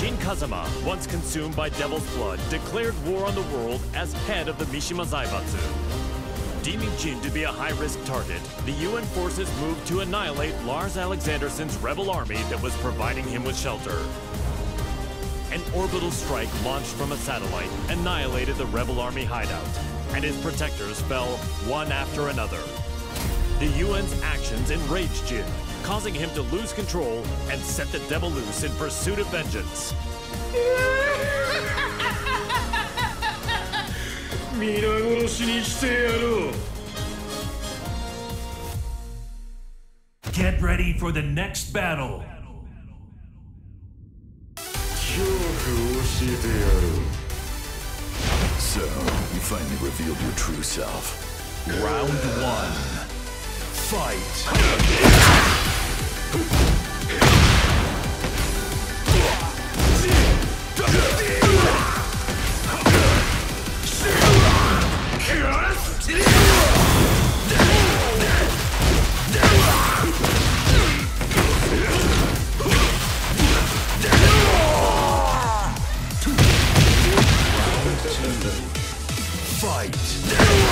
Jin Kazama, once consumed by Devil's Blood, declared war on the world as head of the Mishima Zaibatsu. Deeming Jin to be a high-risk target, the UN forces moved to annihilate Lars Alexandersson's rebel army that was providing him with shelter. An orbital strike launched from a satellite annihilated the rebel army hideout, and its protectors fell one after another. The UN's actions enraged Jin, causing him to lose control and set the devil loose in pursuit of vengeance. Get ready for the next battle. So, you finally revealed your true self. Round one. Fight! Fight!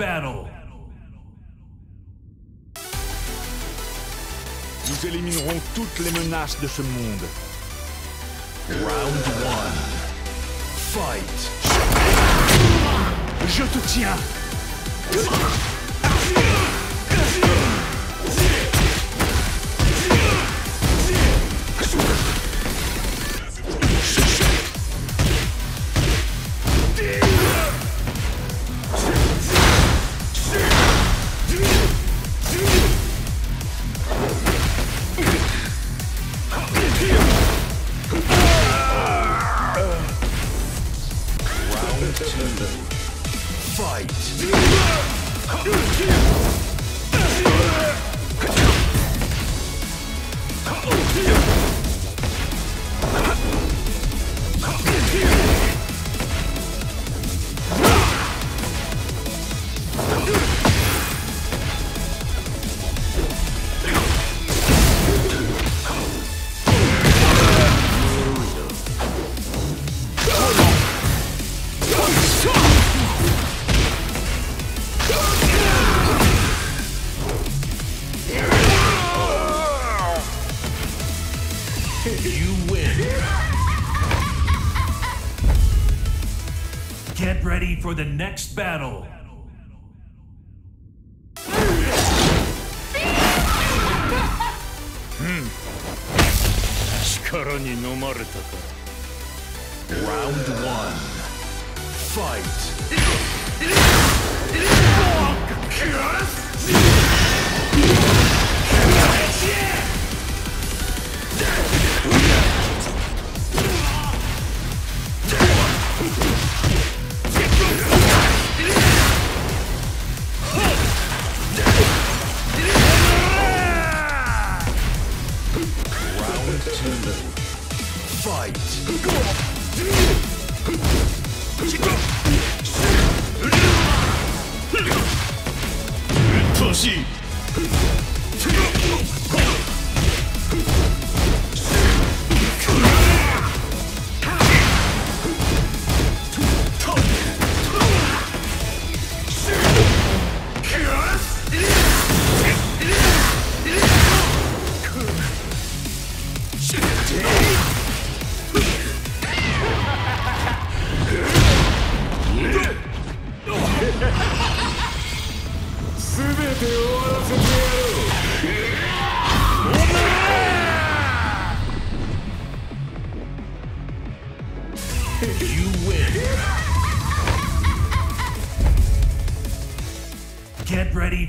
Battle. Nous éliminerons toutes les menaces de ce monde. Round one. Fight! Je te tiens Fight! You ready for the next battle. Hmm. Round one. Fight. Round two.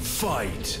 Fight.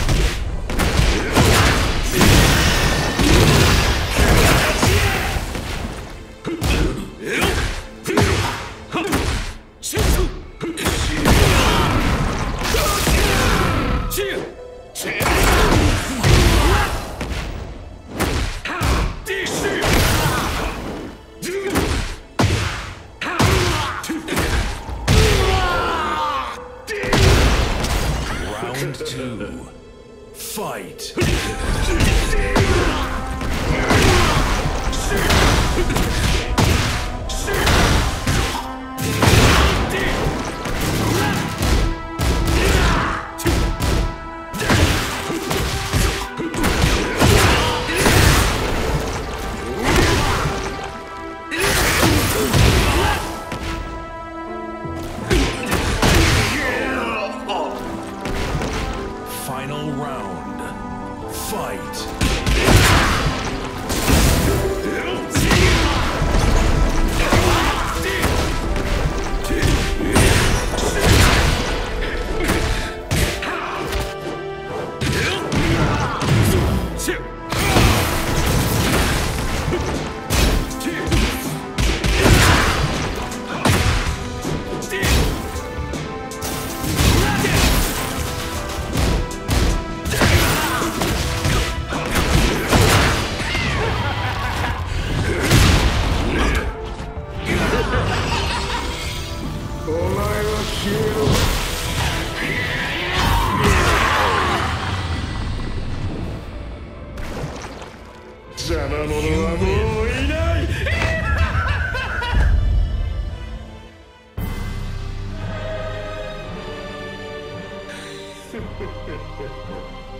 Final round. Fight! Ha ha ha ha ha!